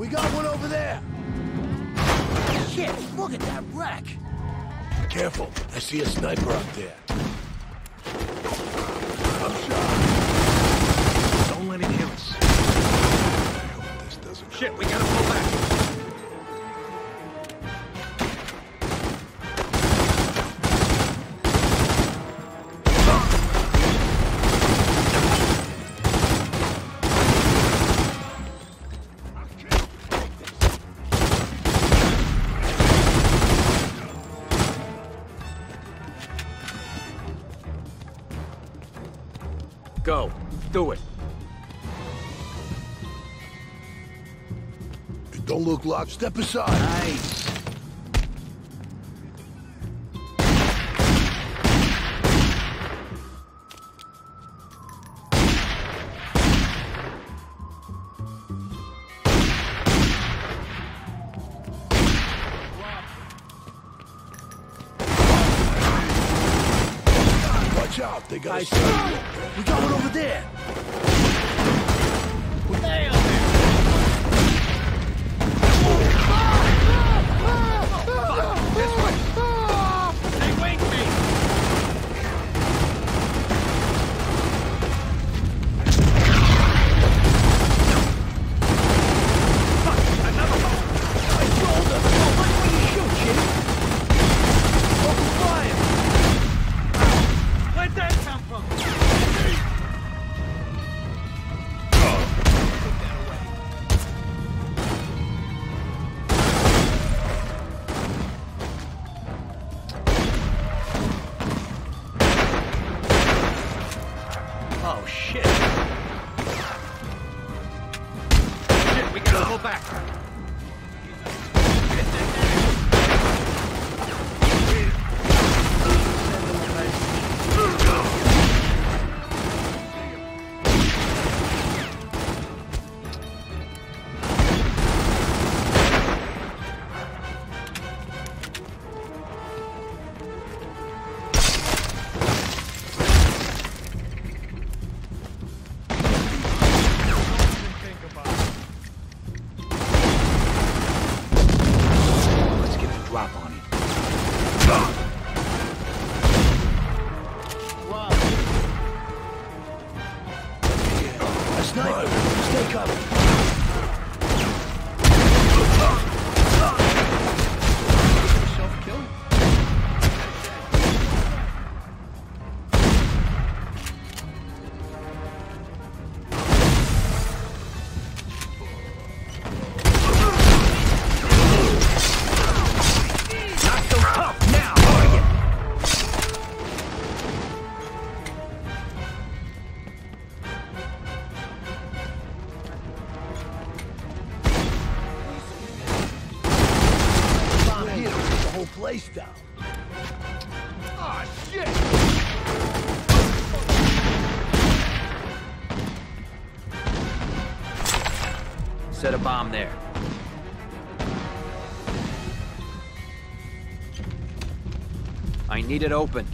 We got one over there. Shit, look at that wreck. Careful. I see a sniper up there. I'm shot. Don't let him kill us. Shit, we gotta pull back. Go. Do it. Don't look locked. Step aside. Nice. They got I see We got one over there. They Oh, shit. Shit, we gotta pull back. Sniper. Stay covered. Place down. Ah, shit. Set a bomb there. I need it open.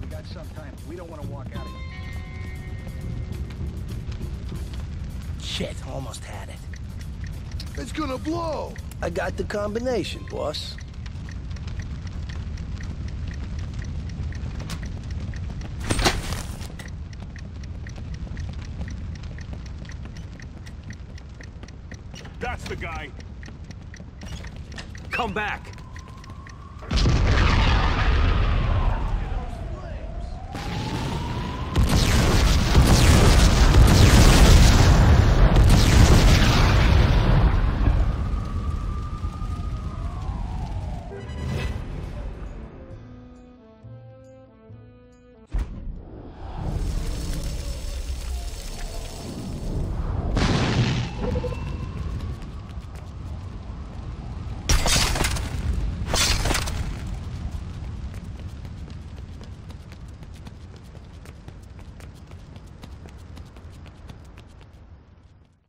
We got some time. We don't want to walk out of here. Shit, almost had it. It's gonna blow. I got the combination, boss. That's the guy. Come back.